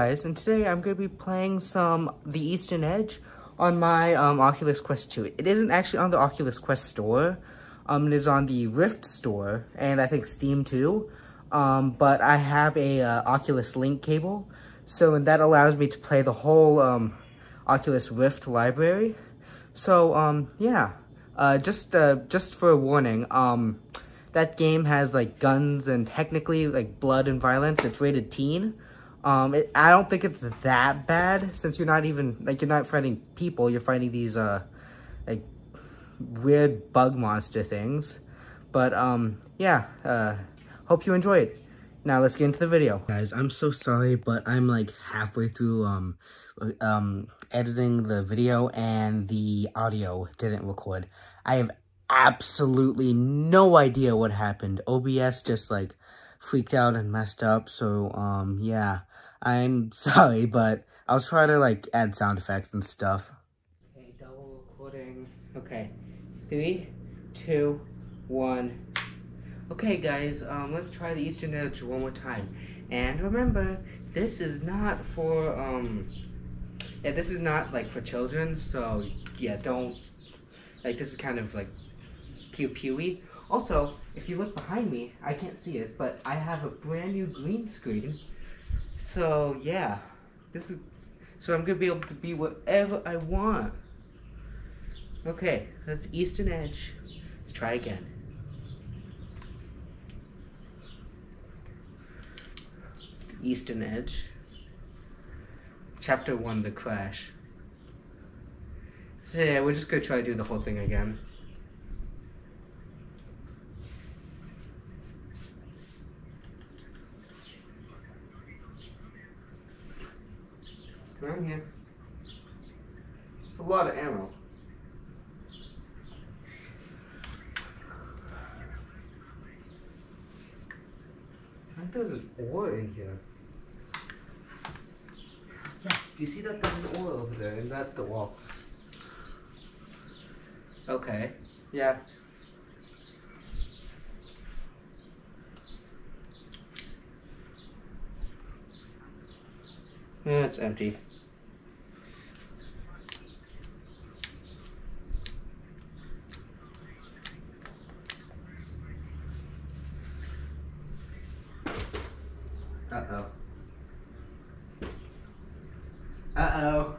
guys, and today I'm going to be playing some The Eastern Edge on my um, Oculus Quest 2. It isn't actually on the Oculus Quest store, um, it is on the Rift store, and I think Steam too, um, but I have a uh, Oculus Link cable, so and that allows me to play the whole um, Oculus Rift library. So, um, yeah, uh, just, uh, just for a warning, um, that game has like guns and technically like blood and violence. It's rated teen. Um, it, I don't think it's that bad since you're not even, like, you're not fighting people. You're fighting these, uh, like, weird bug monster things. But, um, yeah, uh, hope you enjoy it. Now, let's get into the video. Guys, I'm so sorry, but I'm, like, halfway through, um, um, editing the video and the audio didn't record. I have absolutely no idea what happened. OBS just, like, freaked out and messed up, so, um, yeah. I'm sorry, but I'll try to like add sound effects and stuff. Okay, double recording. Okay, three, two, one. Okay, guys, um, let's try the Eastern Edge one more time. And remember, this is not for, um, yeah, this is not, like, for children, so, yeah, don't, like, this is kind of, like, pew-pewy. Also, if you look behind me, I can't see it, but I have a brand new green screen so yeah, this is so I'm gonna be able to be whatever I want. Okay, that's Eastern Edge. Let's try again. Eastern Edge. Chapter 1, The Crash. So yeah, we're just gonna try to do the whole thing again. I'm here. It's a lot of ammo. I think there's an ore in here. Yeah, do you see that there's an ore over there? And that's the wall. Okay, yeah. Yeah, it's empty. Uh-oh. Uh-oh.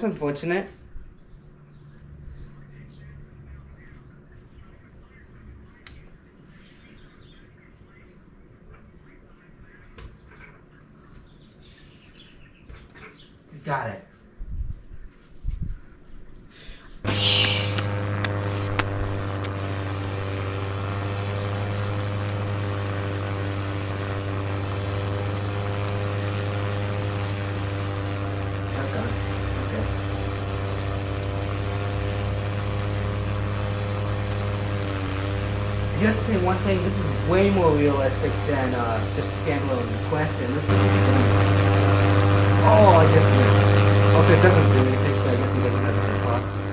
That's unfortunate. Got it. One thing, this is way more realistic than uh, just standalone quest, and let's Oh, I just missed. Also, it doesn't do anything, so I guess he doesn't have a box.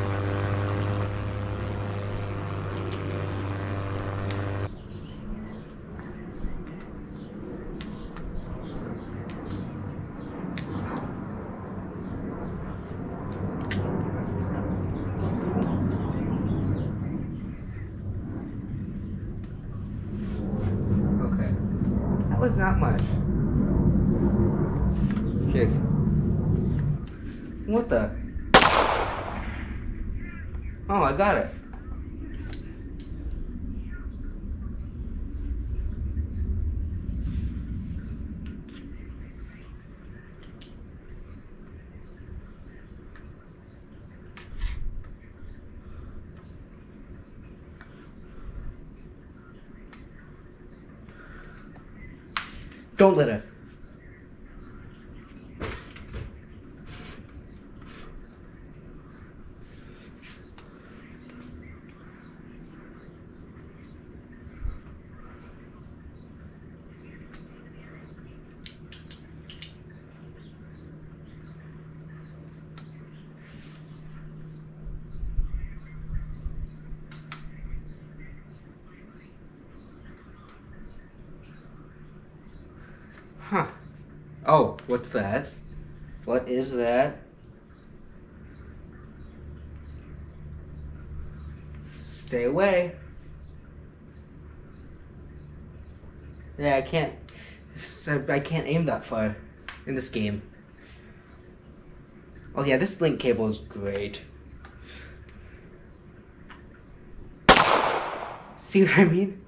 was not much. What the? Oh, I got it. Don't let Oh, what's that? What is that? Stay away. Yeah, I can't. I can't aim that far in this game. Oh yeah, this link cable is great. See what I mean?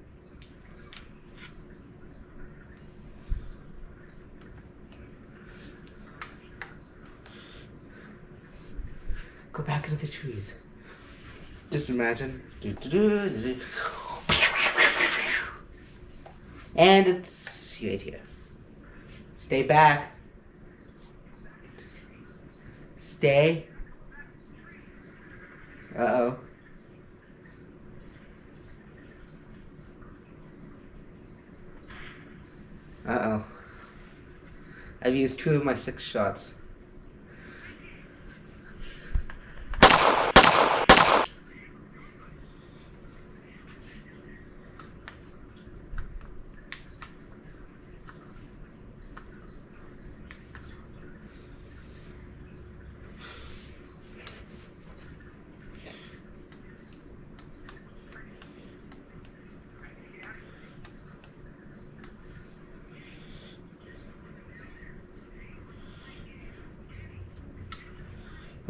Go back into the trees. Just imagine. And it's right here. Stay back. Stay. Uh-oh. Uh-oh. I've used two of my six shots.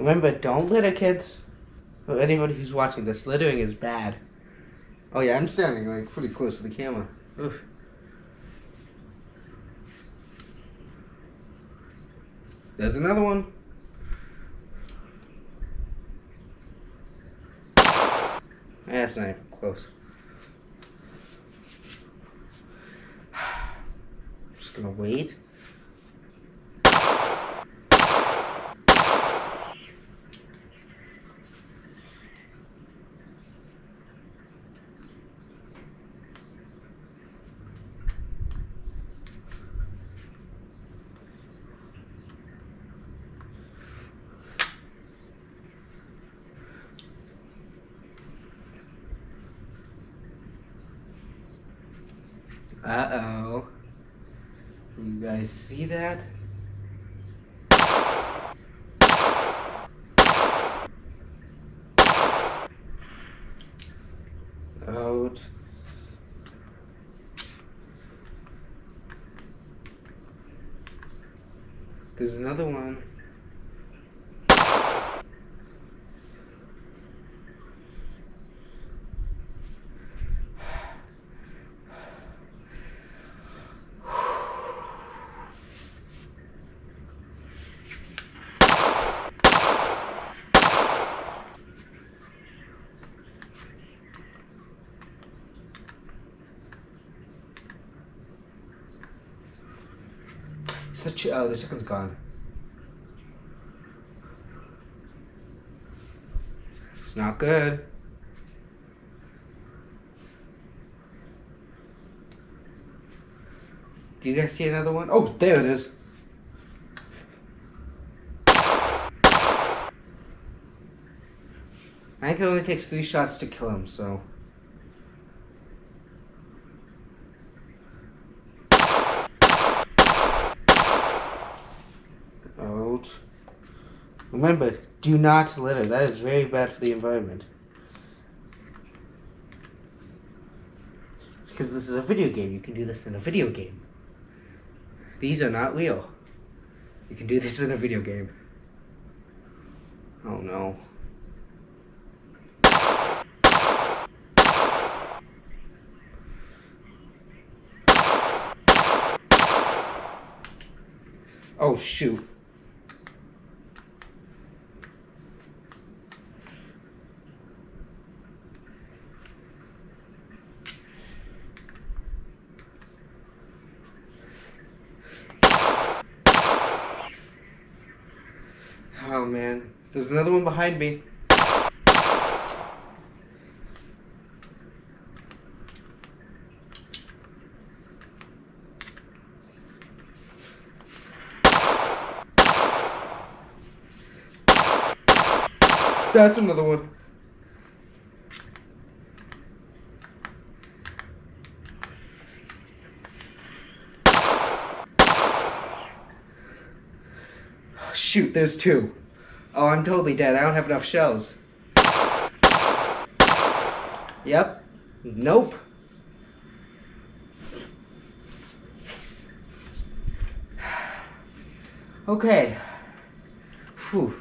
Remember, don't litter, kids. Or anybody who's watching this, littering is bad. Oh yeah, I'm standing like pretty close to the camera. Oof. There's another one. That's not even close. Just gonna wait. Uh-oh. You guys see that? Out. There's another one. Oh, the chicken's gone. It's not good. Do you guys see another one? Oh, there it is. I think it only takes three shots to kill him, so... Remember, do not litter. That is very bad for the environment. Because this is a video game. You can do this in a video game. These are not real. You can do this in a video game. Oh no. Oh shoot. Oh man, there's another one behind me. That's another one. Shoot, there's two. Oh, I'm totally dead. I don't have enough shells. Yep. Nope. Okay. Whew.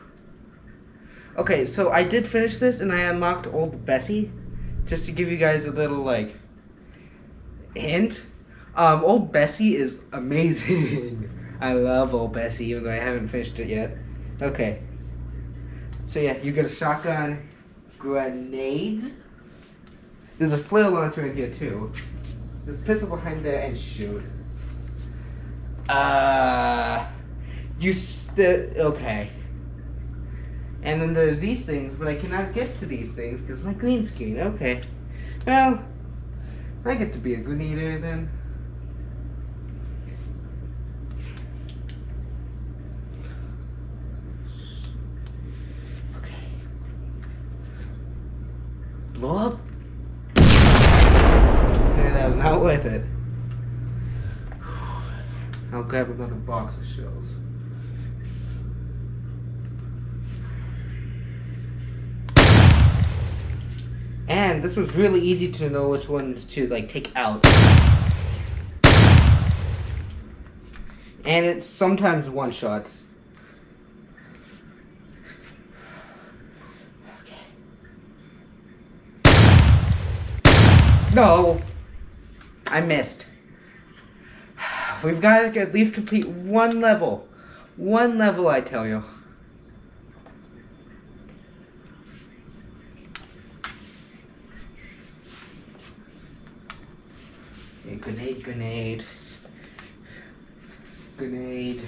Okay, so I did finish this and I unlocked Old Bessie. Just to give you guys a little, like, hint. Um, Old Bessie is amazing. I love Old Bessie, even though I haven't finished it yet. Okay. So yeah, you get a shotgun, grenades. There's a flare launcher in here too. There's a pistol behind there and shoot. Uh, you still okay. And then there's these things, but I cannot get to these things because my green screen. Okay. Well, I get to be a grenader then. Blow up? Yeah, that was not worth it. I'll grab another box of shells. And this was really easy to know which ones to like take out. And it's sometimes one shots. No! I missed. We've got to at least complete one level. One level, I tell you. Grenade, grenade. Grenade.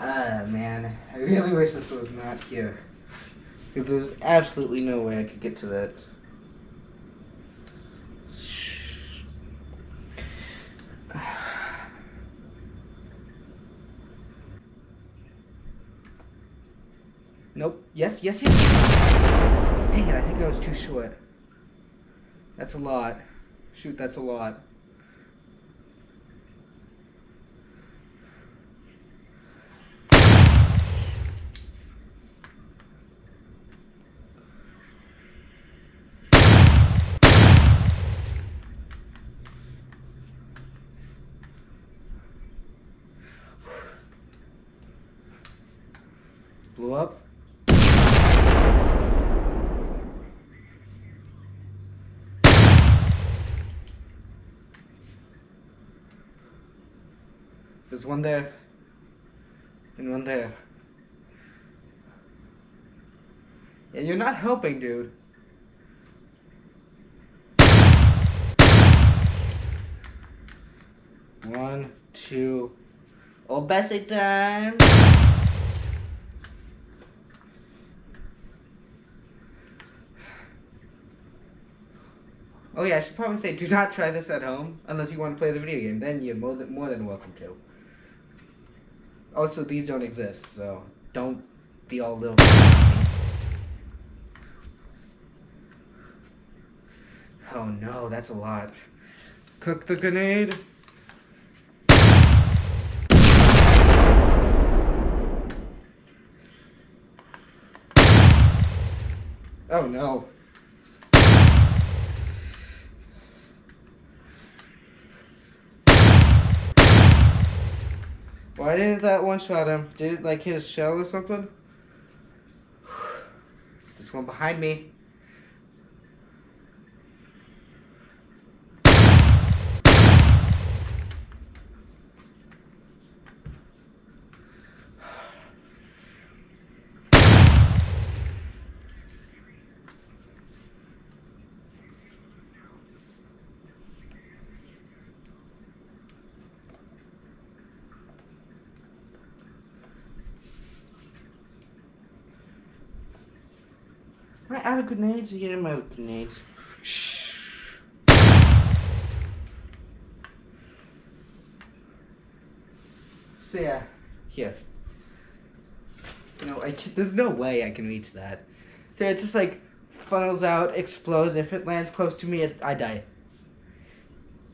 Ah, man. I really wish this was not here. Because there's absolutely no way I could get to that. Nope. Yes, yes, yes. Dang it, I think I was too short. That's a lot. Shoot, that's a lot. Blew up. There's one there. And one there. And you're not helping, dude. One, two. Oh, Bessie time. Oh yeah, I should probably say do not try this at home unless you want to play the video game. Then you're more than, more than welcome to. Also, these don't exist, so don't be all little. Oh no, that's a lot. Cook the grenade. Oh no. Why didn't that one shot him? Did it like hit his shell or something? There's one behind me. Am I out of grenades? Yeah, I'm out of grenades. Shh. So yeah, here. I, there's no way I can reach that. So it just like funnels out, explodes. If it lands close to me, it, I die.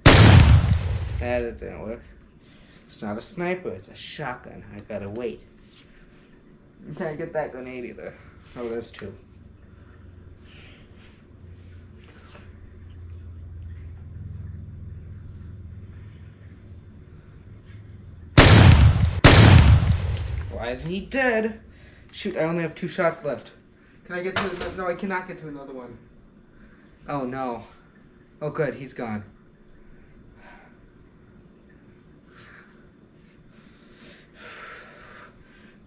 Ah, that didn't work. It's not a sniper, it's a shotgun. I gotta wait. You can't get that grenade either. Oh, there's two. Why isn't he dead? Shoot, I only have two shots left. Can I get to another? No, I cannot get to another one. Oh, no. Oh, good, he's gone.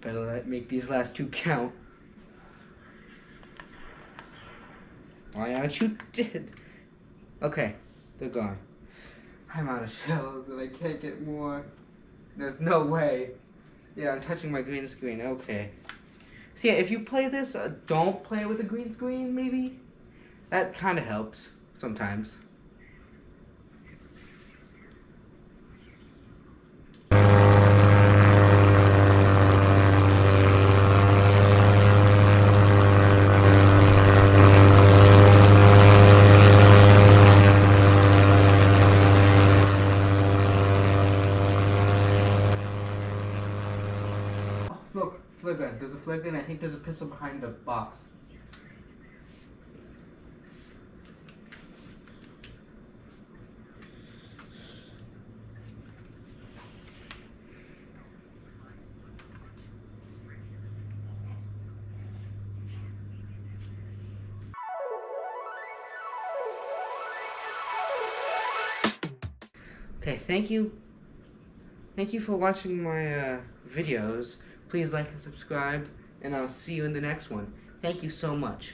Better let make these last two count. Why aren't you dead? Okay, they're gone. I'm out of shells and I can't get more. There's no way. Yeah, I'm touching my green screen. Okay. So yeah, if you play this, uh, don't play with a green screen, maybe? That kind of helps sometimes. Okay, thank you. Thank you for watching my uh, videos. Please like and subscribe, and I'll see you in the next one. Thank you so much.